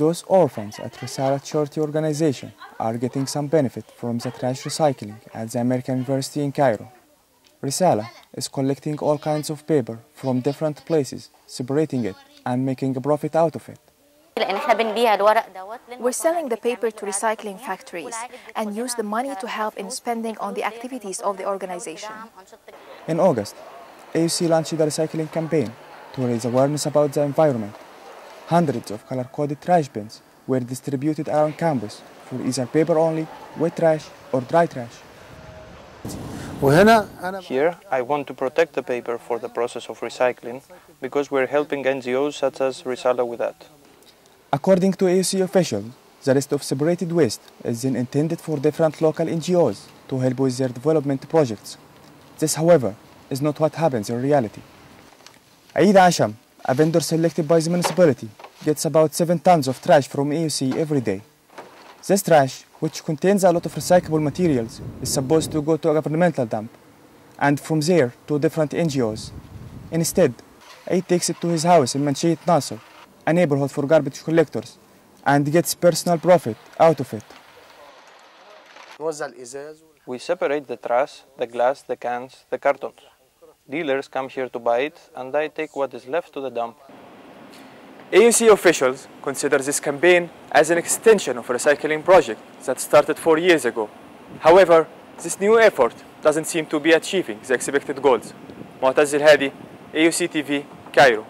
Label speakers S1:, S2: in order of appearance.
S1: those orphans at Risala Charity Organization are getting some benefit from the trash recycling at the American University in Cairo. Risala is collecting all kinds of paper from different places, separating it and making a profit out of it.
S2: We're selling the paper to recycling factories and use the money to help in spending on the activities of the organization.
S1: In August, AUC launched a recycling campaign to raise awareness about the environment. Hundreds of color-coded trash bins were distributed around campus for either paper only, wet trash, or dry trash.
S3: Here, I want to protect the paper for the process of recycling because we're helping NGOs such as Risala with that.
S1: According to AUC officials, the rest of separated waste is then intended for different local NGOs to help with their development projects. This, however, is not what happens in reality. Aida Asham, a vendor selected by the municipality, gets about 7 tons of trash from AUC every day. This trash, which contains a lot of recyclable materials, is supposed to go to a governmental dump and from there to different NGOs. Instead, Aid takes it to his house in Manshiyat Nasser, a neighborhood for garbage collectors, and gets personal profit out of it.
S3: We separate the trash, the glass, the cans, the cartons. Dealers come here to buy it, and I take what is left to the dump.
S1: AUC officials consider this campaign as an extension of a recycling project that started four years ago. However, this new effort doesn't seem to be achieving the expected goals. Moataz Hadi, AUC TV, Cairo.